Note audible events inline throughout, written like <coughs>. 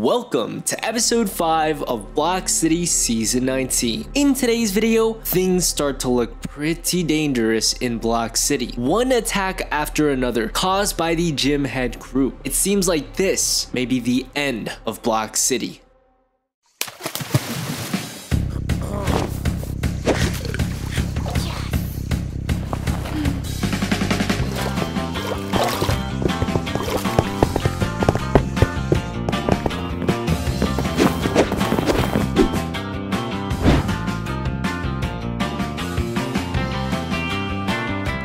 Welcome to episode 5 of Block City Season 19. In today's video, things start to look pretty dangerous in Block City. One attack after another caused by the gym head crew. It seems like this may be the end of Block City.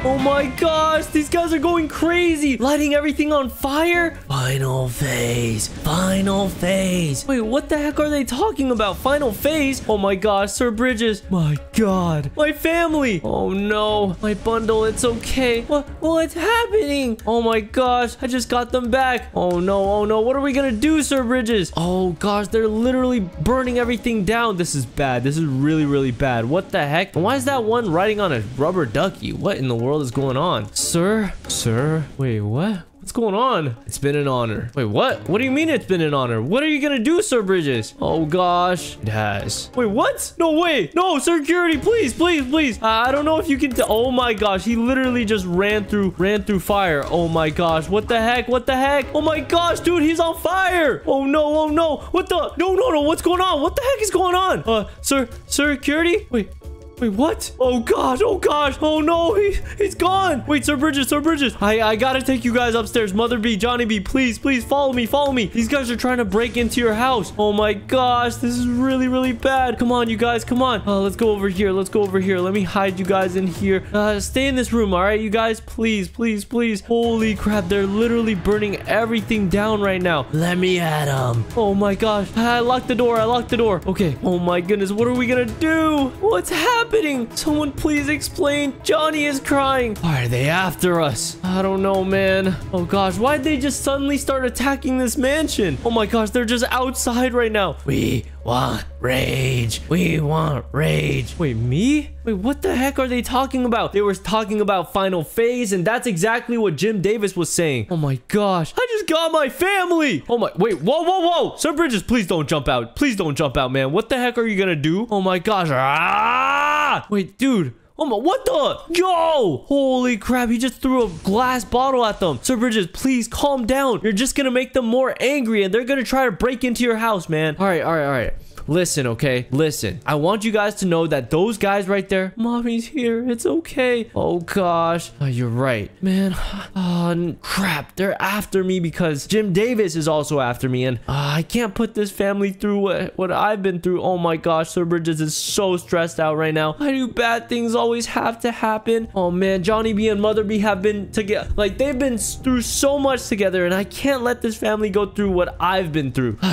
Oh my gosh, these guys are going crazy, lighting everything on fire. Final phase, final phase. Wait, what the heck are they talking about? Final phase? Oh my gosh, Sir Bridges. My god, my family. Oh no, my bundle, it's okay. What, what's happening? Oh my gosh, I just got them back. Oh no, oh no, what are we gonna do, Sir Bridges? Oh gosh, they're literally burning everything down. This is bad. This is really, really bad. What the heck? Why is that one riding on a rubber ducky? What in the world is going on? Sir? Sir? Wait, what? What's going on? It's been an honor. Wait, what? What do you mean it's been an honor? What are you gonna do, Sir Bridges? Oh gosh. It has. Wait, what? No way. No, security, please, please, please. Uh, I don't know if you can tell. Oh my gosh. He literally just ran through, ran through fire. Oh my gosh. What the heck? What the heck? Oh my gosh, dude, he's on fire. Oh no, oh no. What the? No, no, no. What's going on? What the heck is going on? Uh, sir, sir, security? Wait, Wait, what? Oh gosh, oh gosh, oh no, he, he's gone. Wait, Sir Bridges, Sir Bridges. I, I gotta take you guys upstairs. Mother B, Johnny B, please, please follow me, follow me. These guys are trying to break into your house. Oh my gosh, this is really, really bad. Come on, you guys, come on. Uh, let's go over here, let's go over here. Let me hide you guys in here. Uh, stay in this room, all right, you guys? Please, please, please. Holy crap, they're literally burning everything down right now. Let me at them. Oh my gosh, I locked the door, I locked the door. Okay, oh my goodness, what are we gonna do? What's happening? Someone please explain. Johnny is crying. Why are they after us? I don't know, man. Oh gosh, why'd they just suddenly start attacking this mansion? Oh my gosh, they're just outside right now. We want rage. We want rage. Wait, me? Wait, what the heck are they talking about? They were talking about final phase, and that's exactly what Jim Davis was saying. Oh my gosh. I got my family. Oh my, wait, whoa, whoa, whoa. Sir Bridges, please don't jump out. Please don't jump out, man. What the heck are you gonna do? Oh my gosh. Ah! Wait, dude. Oh my, what the? Yo! Holy crap, he just threw a glass bottle at them. Sir Bridges, please calm down. You're just gonna make them more angry and they're gonna try to break into your house, man. All right, all right, all right. Listen, okay? Listen. I want you guys to know that those guys right there, mommy's here. It's okay. Oh, gosh. Oh, you're right. Man. <sighs> Oh, crap. They're after me because Jim Davis is also after me. And uh, I can't put this family through what, what I've been through. Oh, my gosh. Sir Bridges is so stressed out right now. Why do bad things always have to happen? Oh, man. Johnny B and Mother B have been together. Like, they've been through so much together. And I can't let this family go through what I've been through. <sighs>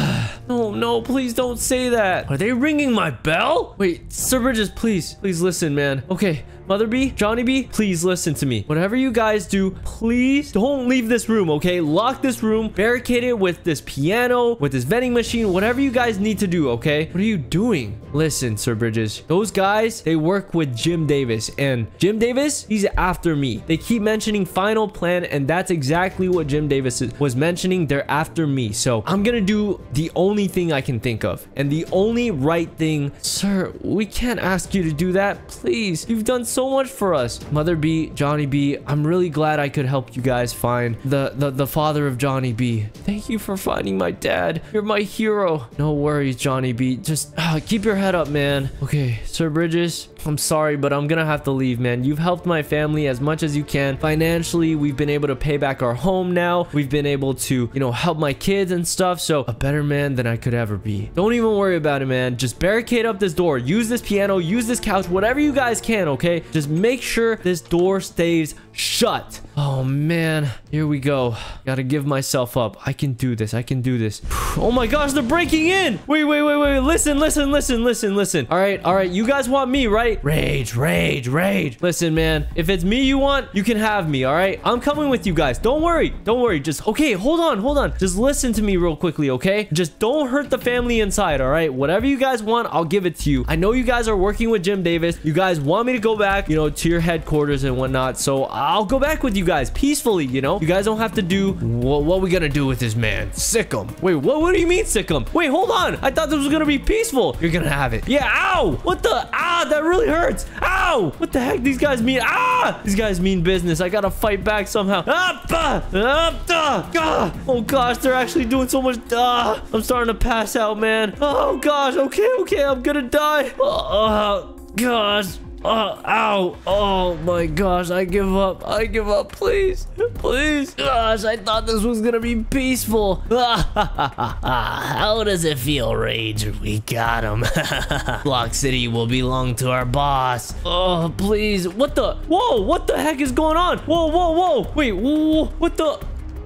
oh, no. Please don't say that. Are they ringing my bell? Wait, Sir Bridges, please, please listen, man. Okay, Mother B, Johnny B, please listen to me. Whatever you guys do, please don't leave this room, okay? Lock this room, barricade it with this piano, with this vending machine, whatever you guys need to do, okay? What are you doing? Listen, Sir Bridges, those guys, they work with Jim Davis, and Jim Davis, he's after me. They keep mentioning final plan, and that's exactly what Jim Davis was mentioning. They're after me, so I'm gonna do the only thing I can think of, and the only right thing. Sir, we can't ask you to do that, please. You've done so much for us. Mother B, Johnny B, I'm really glad I could help you guys find the, the, the father of Johnny B. Thank you for finding my dad. You're my hero. No worries, Johnny B. Just uh, keep your head up, man. Okay, Sir Bridges, I'm sorry, but I'm gonna have to leave, man. You've helped my family as much as you can. Financially, we've been able to pay back our home now. We've been able to, you know, help my kids and stuff. So a better man than I could ever be. Don't even worry about it, man. Just barricade up this door. Use this piano, use this couch, whatever you guys can, okay? Just make sure this door stays shut. Oh man, here we go. Gotta give myself up. I can do this. I can do this. <sighs> Oh my gosh, they're breaking in. Wait, wait, wait, wait. Listen, listen, listen, listen, listen. All right, all right. You guys want me, right? Rage, rage, rage. Listen, man. If it's me you want, you can have me, all right? I'm coming with you guys. Don't worry. Don't worry. Just, okay, hold on, hold on. Just listen to me real quickly, okay? Just don't hurt the family inside, all right? Whatever you guys want, I'll give it to you. I know you guys are working with Jim Davis. You guys want me to go back, you know, to your headquarters and whatnot. So I'll go back with you guys peacefully, you know? You guys don't have to do what, what we gonna do with this man? Sick him. Wait, what, what do you mean sick him? Wait, hold on. I thought this was gonna be peaceful. You're gonna have it. Yeah, ow! What the? Ah, that really hurts. Ow! What the heck? These guys mean, ah! These guys mean business. I gotta fight back somehow. Bah, ah, ah, ah. Oh gosh, they're actually doing so much. Ah, I'm starting to pass out, man. Oh gosh, okay, okay, I'm gonna die. Oh, gosh. Oh, ow. Oh my gosh, I give up. I give up, please. Please. Gosh, I thought this was gonna be peaceful. <laughs> How does it feel, Rage? We got him. <laughs> Block City will belong to our boss. Oh, please. What the? Whoa, what the heck is going on? Whoa, whoa, whoa. Wait, whoa, what the?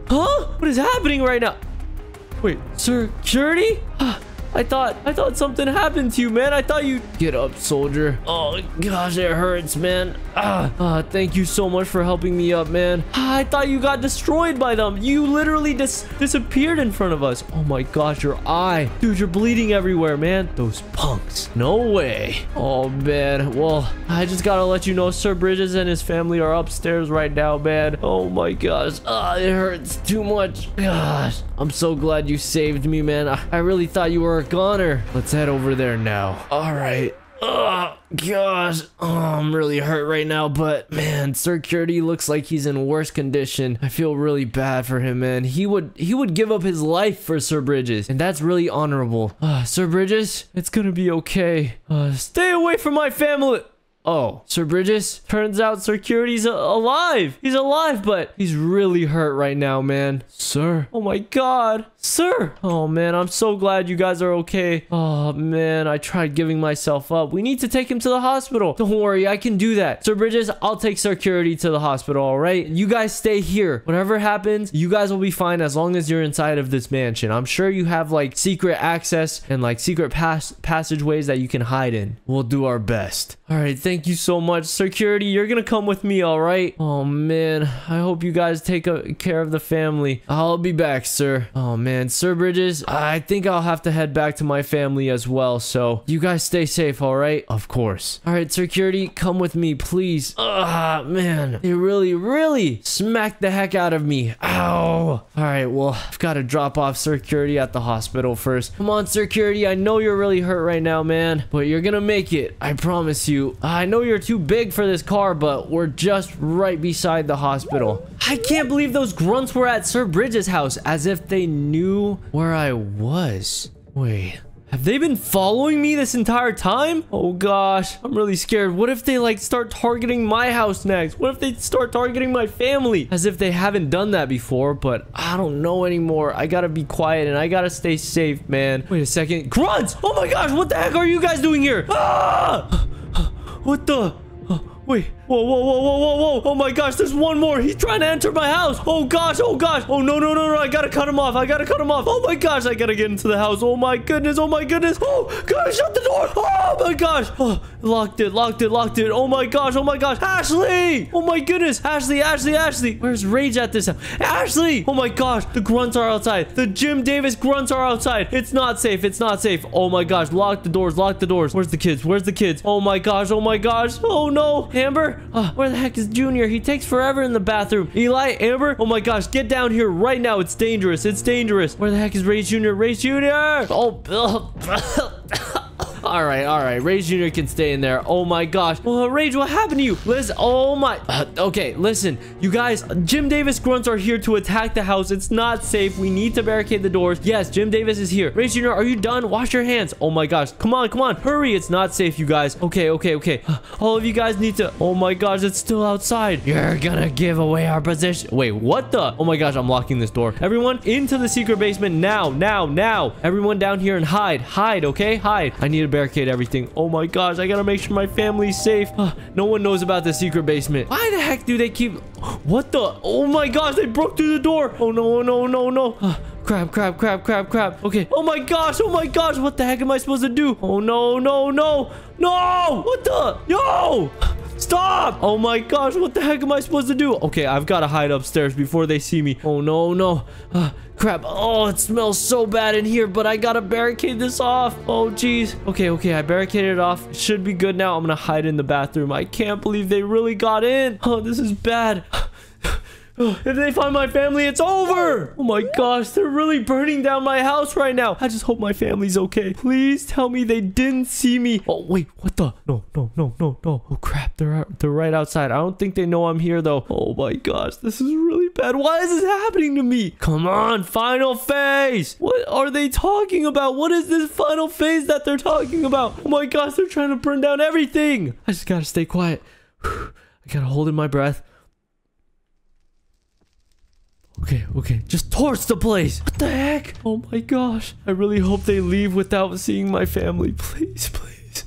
Huh? What is happening right now? Wait, security? <sighs> Ah, I thought, I thought something happened to you, man. I thought you... Get up, soldier. Oh, gosh, it hurts, man. Ah, ah, thank you so much for helping me up, man. Ah, I thought you got destroyed by them. You literally dis disappeared in front of us. Oh my gosh, your eye. Dude, you're bleeding everywhere, man. Those punks. No way. Oh, man. Well, I just gotta let you know Sir Bridges and his family are upstairs right now, man. Oh my gosh. Ah, it hurts too much. Gosh. I'm so glad you saved me, man. I, I really thought you were a goner. Let's head over there now. All right. Oh, gosh. Oh, I'm really hurt right now, but man, security looks like he's in worse condition. I feel really bad for him, man. He would he would give up his life for Sir Bridges, and that's really honorable. Uh, Sir Bridges, it's gonna be okay. Uh, stay away from my family. Oh, Sir Bridges? Turns out security's alive. He's alive, but he's really hurt right now, man. Sir? Oh my god. Sir! Oh man, I'm so glad you guys are okay. Oh man, I tried giving myself up. We need to take him to the hospital. Don't worry, I can do that. Sir Bridges, I'll take security to the hospital, alright? You guys stay here. Whatever happens, you guys will be fine as long as you're inside of this mansion. I'm sure you have like secret access and like secret pass passageways that you can hide in. We'll do our best. Alright, thank you so much. Security, you're gonna come with me, alright? Oh man, I hope you guys take care of the family. I'll be back, sir. Oh man man. Sir Bridges, I think I'll have to head back to my family as well, so you guys stay safe, alright? Of course. Alright, security, come with me, please. Ah, man. They really, really smacked the heck out of me. Ow. Alright, well, I've got to drop off security at the hospital first. Come on, security, I know you're really hurt right now, man, but you're gonna make it. I promise you. I know you're too big for this car, but we're just right beside the hospital. I can't believe those grunts were at Sir Bridges' house as if they knew where I was. Wait. Have they been following me this entire time? Oh gosh, I'm really scared. What if they like start targeting my house next? What if they start targeting my family? As if they haven't done that before, but I don't know anymore. I gotta be quiet and I gotta stay safe, man. Wait a second. Grunts! Oh my gosh, what the heck are you guys doing here? Ah! <gasps> What the? Wait, whoa, whoa, whoa, whoa, whoa, whoa. Oh my gosh, there's one more. He's trying to enter my house. Oh gosh, oh gosh. Oh no, no, no, no. I gotta cut him off. I gotta cut him off. Oh my gosh, I gotta get into the house. Oh my goodness, oh my goodness. Oh, gosh, shut the door. Oh my gosh. Oh, locked it, locked it, locked it. Oh my gosh, oh my gosh. Ashley! Oh my goodness. Ashley, Ashley, Ashley. Where's Rage at this time? Ashley! Oh my gosh, the grunts are outside. The Jim Davis grunts are outside. It's not safe. It's not safe. Oh my gosh, lock the doors, lock the doors. Where's the kids? Where's the kids? Oh my gosh, oh my gosh. Oh no. Amber? Oh, where the heck is Junior? He takes forever in the bathroom. Eli, Amber? Oh my gosh, get down here right now. It's dangerous. It's dangerous. Where the heck is Rage Junior? Rage Junior? Oh, <laughs> all right, all right. Rage Jr. can stay in there. Oh my gosh. Well, Rage, what happened to you? Listen, oh my. Uh, okay, listen. You guys, Jim Davis grunts are here to attack the house. It's not safe. We need to barricade the doors. Yes, Jim Davis is here. Rage Jr., are you done? Wash your hands. Oh my gosh. Come on, come on. Hurry. It's not safe, you guys. Okay, okay, okay. <sighs> All of you guys need to. Oh my gosh, it's still outside. You're gonna give away our position. Wait, what the? Oh my gosh, I'm locking this door. Everyone into the secret basement now, now, now. Everyone down here and hide. Hide, okay? Hide. I need to barricade everything. Oh my gosh, I gotta make sure my family's safe. Uh, no one knows about the secret basement. Why the heck do they keep... What the? Oh my gosh, they broke through the door. Oh no, no, no, no. Uh, crap, crap, crap, crap, crap. Okay. Oh my gosh, oh my gosh, what the heck am I supposed to do? Oh no, no, no. No! What the? Yo! Stop! Oh my gosh, what the heck am I supposed to do? Okay, I've got to hide upstairs before they see me. Oh no, no. Uh, crap. Oh, it smells so bad in here, but I gotta barricade this off. Oh, jeez. Okay, okay, I barricaded it off. Should be good now. I'm gonna hide in the bathroom. I can't believe they really got in. Oh, this is bad. If they find my family, it's over. Oh my gosh, they're really burning down my house right now. I just hope my family's okay. Please tell me they didn't see me. Oh, wait, what the? No, no, no, no, no. Oh crap, they're they're right outside. I don't think they know I'm here though. Oh my gosh, this is really bad. Why is this happening to me? Come on, final phase. What are they talking about? What is this final phase that they're talking about? Oh my gosh, they're trying to burn down everything. I just gotta stay quiet. <sighs> I gotta hold in my breath. Okay, okay. Just torch the place. What the heck? Oh my gosh. I really hope they leave without seeing my family. <laughs> Please, please.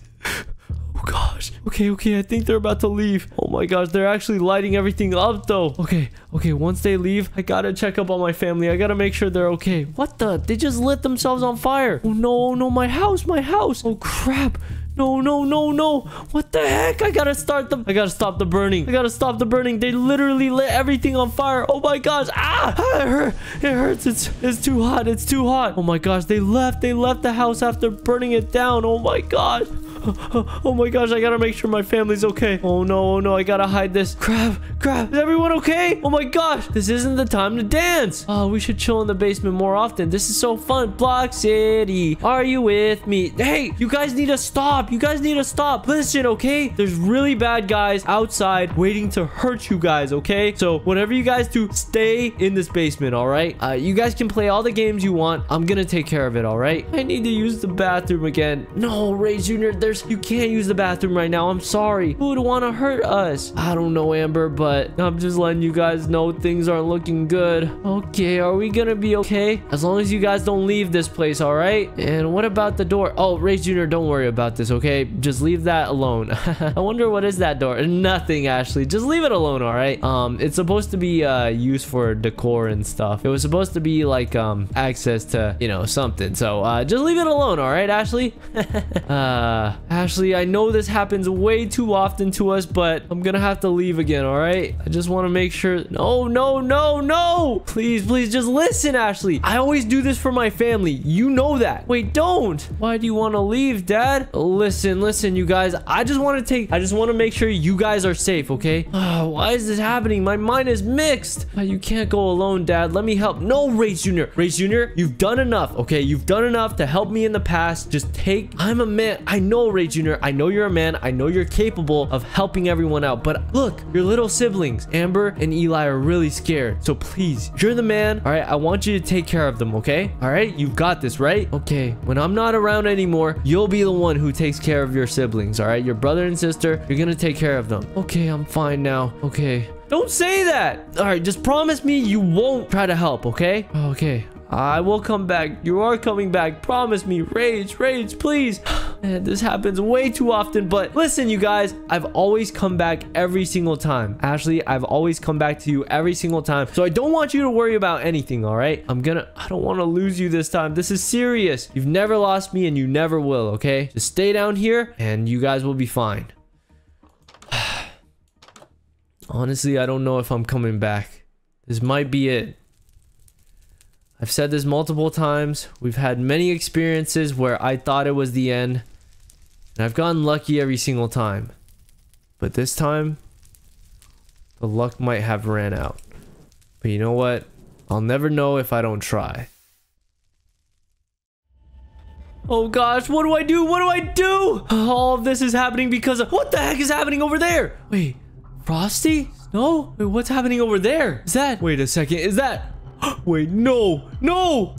Oh gosh. Okay, okay. I think they're about to leave. Oh my gosh. They're actually lighting everything up though. Okay, okay. Once they leave, I gotta check up on my family. I gotta make sure they're okay. What the? They just lit themselves on fire. Oh no, no. My house, my house. Oh crap. No, no, no, no. What the heck? I gotta start them. I gotta stop the burning. I gotta stop the burning. They literally lit everything on fire. Oh my gosh. Ah, it, hurt. it hurts. It's, it's too hot. It's too hot. Oh my gosh. They left. They left the house after burning it down. Oh my gosh. <laughs> Oh my gosh, I gotta make sure my family's okay. Oh no, oh no, I gotta hide this. Crap, crap. Is everyone okay? Oh my gosh, this isn't the time to dance. Oh, we should chill in the basement more often. This is so fun. Block City, are you with me? Hey, you guys need to stop. You guys need to stop. Listen, okay? There's really bad guys outside waiting to hurt you guys, okay? So whatever you guys do, stay in this basement, all right? Uh, you guys can play all the games you want. I'm gonna take care of it, all right? I need to use the bathroom again. No, Rage Jr., there's you can't use the bathroom right now. I'm sorry. Who would want to hurt us? I don't know, Amber, but I'm just letting you guys know things aren't looking good. Okay, are we gonna be okay? As long as you guys don't leave this place, all right? And what about the door? Oh, Rage Jr., don't worry about this, okay? Just leave that alone. <laughs> I wonder what is that door? Nothing, Ashley. Just leave it alone, all right? Um, it's supposed to be uh used for decor and stuff. It was supposed to be like um access to, you know, something. So uh just leave it alone, all right, Ashley? <laughs> uh Ashley, I know this happens way too often to us, but I'm gonna have to leave again, all right? I just want to make sure. No, no, no, no! Please, please, just listen, Ashley. I always do this for my family. You know that. Wait, don't. Why do you want to leave, Dad? Listen, listen, you guys. I just want to take. I just want to make sure you guys are safe, okay? Uh, <sighs> why is this happening? My mind is mixed. You can't go alone, Dad. Let me help. No, Rage Jr. Rage Jr., you've done enough, okay? You've done enough to help me in the past. Just take. I'm a man. I know, Rage Jr. I know you're a man. I know you're capable of helping everyone out. But look, your little siblings, Amber and Eli, are really scared. So please, you're the man. All right, I want you to take care of them, okay? All right, you've got this, right? Okay, when I'm not around anymore, you'll be the one who takes care of your siblings, all right? Your brother and sister, you're gonna take care of them. Okay, I'm fine now. Okay. Don't say that. All right, just promise me you won't try to help, okay? Okay. I will come back. You are coming back. Promise me. Rage, rage, please. <sighs> Man, this happens way too often. But listen, you guys, I've always come back every single time. Ashley, I've always come back to you every single time. So I don't want you to worry about anything, all right? I'm gonna, I don't want to lose you this time. This is serious. You've never lost me and you never will, okay? Just stay down here and you guys will be fine. <sighs> Honestly, I don't know if I'm coming back. This might be it. I've said this multiple times. We've had many experiences where I thought it was the end. And I've gotten lucky every single time. But this time, the luck might have ran out. But you know what? I'll never know if I don't try. Oh gosh, what do I do? What do I do? All of this is happening because of... What the heck is happening over there? Wait, Frosty? No? Wait, what's happening over there? Is that... Wait a second, is that... Wait, no, no!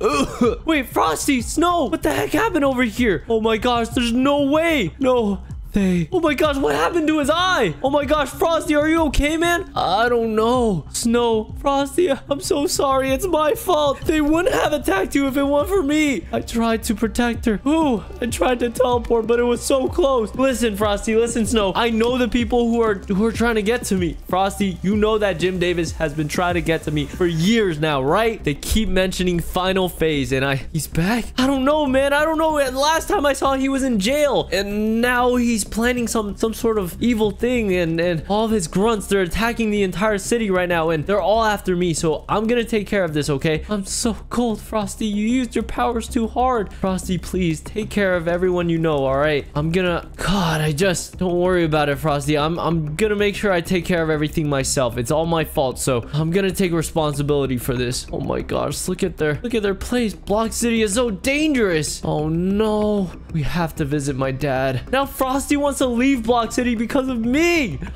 <coughs> Wait, Frosty, Snow, what the heck happened over here? Oh my gosh, there's no way. No, they... Oh my gosh, what happened to his eye? Oh my gosh, Frosty, are you okay, man? I don't know. Snow, Frosty, I'm so sorry. It's my fault. They wouldn't have attacked you if it weren't for me. I tried to protect her. Ooh, I tried to teleport, but it was so close. Listen, Frosty, listen, Snow. I know the people who are who are trying to get to me. Frosty, you know that Jim Davis has been trying to get to me for years now, right? They keep mentioning final phase, and I... He's back? I don't know, man. I don't know. Last time I saw he was in jail, and now he's he's planning some some sort of evil thing and and all of his grunts they're attacking the entire city right now and they're all after me. So i'm gonna take care of this okay? I'm so cold frosty. You used your powers too hard. Frosty please take care of everyone you know all right? I'm gonna god i just don't worry about it frosty. I'm i'm gonna make sure i take care of everything myself. It's all my fault. So i'm gonna take responsibility for this. Oh my gosh look at their look at their place. Block city is so dangerous. Oh no. We have to visit my dad. Now frosty wants to leave block city because of me. <sighs>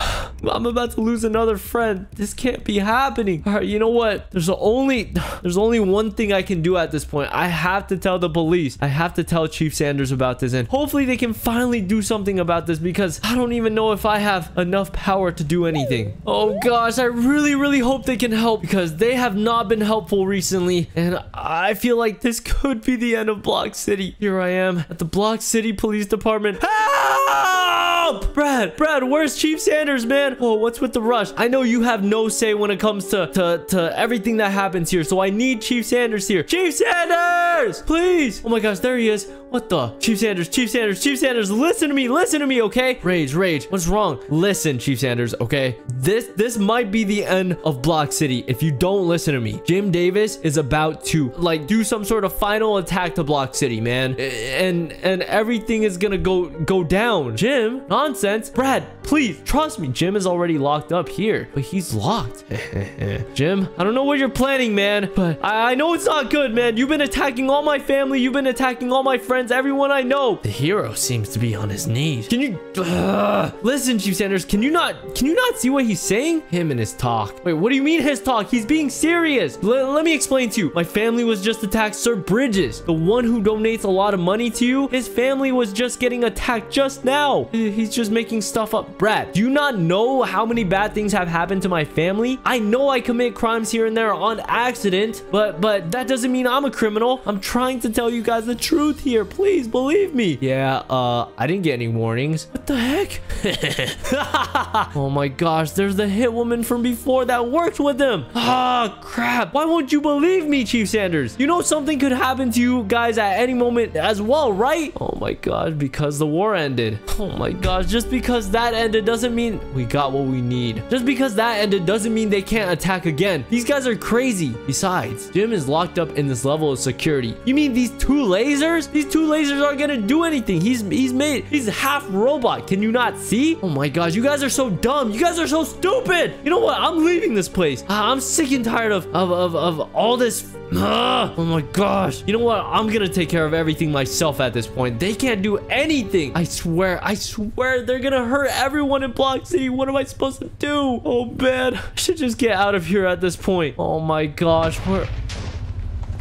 I'm about to lose another friend. This can't be happening. All right you know what? There's only <sighs> there's only one thing i can do at this point. I have to tell the police. I have to tell chief sanders about this and hopefully they can finally do something about this because i don't even know if i have enough power to do anything. Oh gosh i really really hope they can help because they have not been helpful recently and i feel like this <laughs> could be the end of block city. Here i am at the block city police department <laughs> ah! No! <laughs> brad. Brad where's chief sanders man? Oh what's with the rush? I know you have no say when it comes to to, to everything that happens here so i need chief sanders here. Chief sanders! Please! Oh my gosh there he is. What the? Chief sanders chief sanders chief sanders listen to me listen to me okay? Rage rage. What's wrong? Listen chief sanders okay? This this might be the end of block city if you don't listen to me. Jim davis is about to like do some sort of final attack to block city man. And and everything is gonna go go down. Jim nonsense. Brad please trust me jim is already locked up here but he's locked. <laughs> Jim i don't know what you're planning man but I, I know it's not good man. You've been attacking all my family. You've been attacking all my friends. Everyone i know. The hero seems to be on his knees. Can you Ugh. listen chief sanders can you not can you not see what he's saying? Him and his talk. Wait what do you mean his talk? He's being serious. L- let me explain to you. My family was just attacked sir bridges the one who donates a lot of money to you. His family was just getting attacked just now he's just making stuff up. Brad do you not know how many bad things have happened to my family? I know i commit crimes here and there on accident but but that doesn't mean i'm a criminal. I'm trying to tell you guys the truth here. Please believe me. Yeah uh i didn't get any warnings. What the heck? <laughs> Oh my gosh there's the hit woman from before that worked with him. Ah crap. Why won't you believe me chief sanders? You know something could happen to you guys at any moment as well right? Oh my gosh because the war ended. Oh my gosh just because that ended doesn't mean we got what we need. Just because that ended doesn't mean they can't attack again. These guys are crazy. Besides jim is locked up in this level of security. You mean these two lasers? These two lasers aren't gonna do anything. He's he's made he's half robot. Can you not see? Oh my gosh you guys are so dumb. You guys are so stupid. You know what? I'm leaving this place. Ah, i'm sick and tired of of of, of all this Ah, oh my gosh. You know what? I'm gonna take care of everything myself at this point. They can't do anything. I swear, I swear they're gonna hurt everyone in Block City. What am I supposed to do? Oh man, <laughs> I should just get out of here at this point. Oh my gosh, where...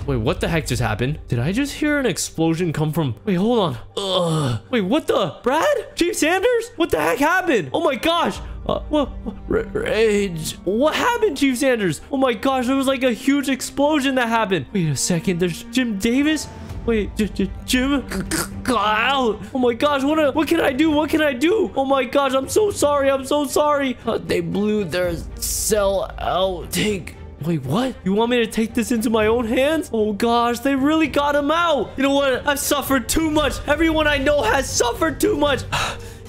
Wait, what the heck just happened? Did I just hear an explosion come from... Wait, hold on. Ugh. Wait, what the... Brad? Chief Sanders? What the heck happened? Oh my gosh. Uh, what? Rage. What happened, Chief Sanders? Oh my gosh, there was like a huge explosion that happened. Wait a second, there's Jim Davis? Wait, Jim? Out. Oh my gosh, what, a, what can I do? What can I do? Oh my gosh, I'm so sorry. I'm so sorry. Uh, they blew their cell out. Take Wait, what? You want me to take this into my own hands? Oh gosh, they really got him out. You know what? I've suffered too much. Everyone I know has suffered too much.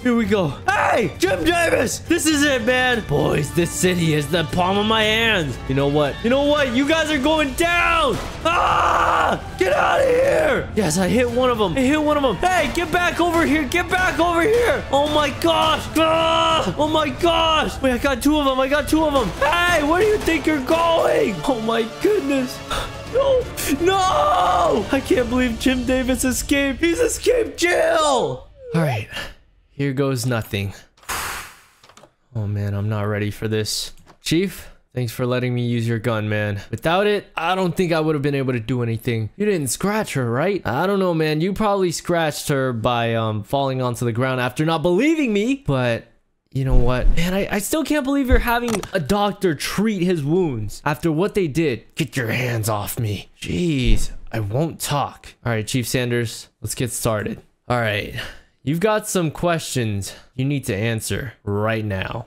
Here we go. Hey, Jim Davis! This is it, man. Boys, this city is the palm of my hands. You know what? You know what? You guys are going down. Ah! Get out of here! Yes, I hit one of them. I hit one of them. Hey, get back over here. Get back over here. Oh my gosh. Ah! Oh my gosh. Wait, I got two of them. I got two of them. Hey, where do you think you're going? Oh my goodness. No! No! I can't believe Jim Davis escaped. He's escaped jail! All right. Here goes nothing. Oh man, I'm not ready for this. Chief, thanks for letting me use your gun, man. Without it, I don't think I would have been able to do anything. You didn't scratch her, right? I don't know, man. You probably scratched her by um falling onto the ground after not believing me, but you know what? Man, I, I still can't believe you're having a doctor treat his wounds after what they did. Get your hands off me. Jeez, I won't talk. All right, Chief Sanders, let's get started. All right, you've got some questions you need to answer right now.